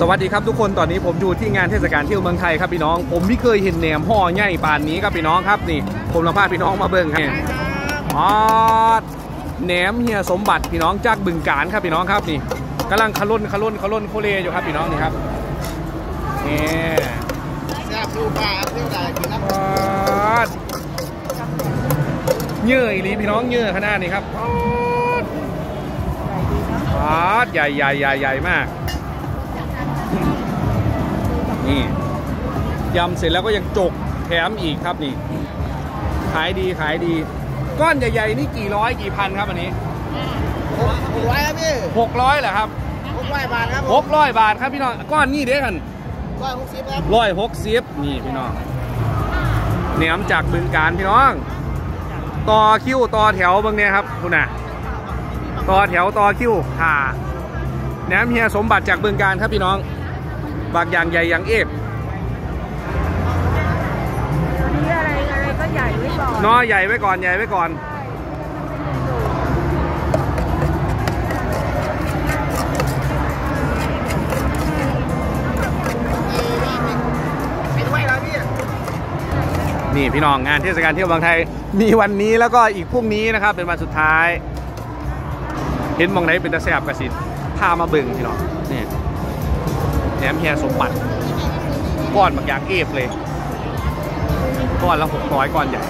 สวัสดีครับทุกคนตอนนี้ผมอยู่ที่งานเทศกาลเที่ยวเมืองไทยครับพี่น้อง ผมไม่เคยเห็นแหนมห่อใหญ่ปานนี้ครับพี่น้องครับนี่ ผมนำพาพี่น้องมาเบิ่งครับอ๋อแหนมเฮียสมบัติพี่น้องจากบึงการครับพี่น้องครับนี่กำลังขลุ่นขลุ่นขลุ่นโคเลอยู่ครับพี่น้องนี่ครับนี่แซ่บลูกปลาเที่ยวได้กินน้ำอ๋อเยื่ออีหลีพี่น้องเยื่อขนาดนี้ครับอ๋อใหญ่ใหญ่ใหญ่ใหญ่มาก นี่ยำเสร็จแล้วก็ยังจกแถมอีกครับนี่ ขายดีขายดี ก้อนใหญ่ๆนี่กี่ร้อยกี่พันครับอันนี้หกหกร้อยครับพี่หกร้อยเหรอครับหกร้อยบาทครับหกร้อยบาทครับพี่น้องก้อนนี่เด้กันร้อยหกสิบครับร้อยหกสิบนี่พี่น้องเหนียมจากบึงการพี่น้อง ต่อคิวต่อแถวเบางเนี่ยครับคุณน่ะต่อแถวต่อคิวหาแหนมเฮียสมบัติจากบึงการครับพี่น้อง บากอย่างใหญ่อย่างเอฟมีอะไรอะไรก็ใหญ่ไว้ก่อนเนาะใหญ่ไว้ก่อนใหญ่ไว้ก่อนไปด้วยครับพี่นี่พี่น้องงานเทศกาลเที่ยวบางไทย มีวันนี้แล้วก็อีกพรุ่งนี้นะครับเป็นวันสุดท้าย เห็นมองไหนเป็นตะแสบกระสินพามาเบิ่งพี่น้อง แหนมเฮียสมบัติก้อนบางอย่างเอฟเลยก้อนละหกร้อยก้อนใหญ่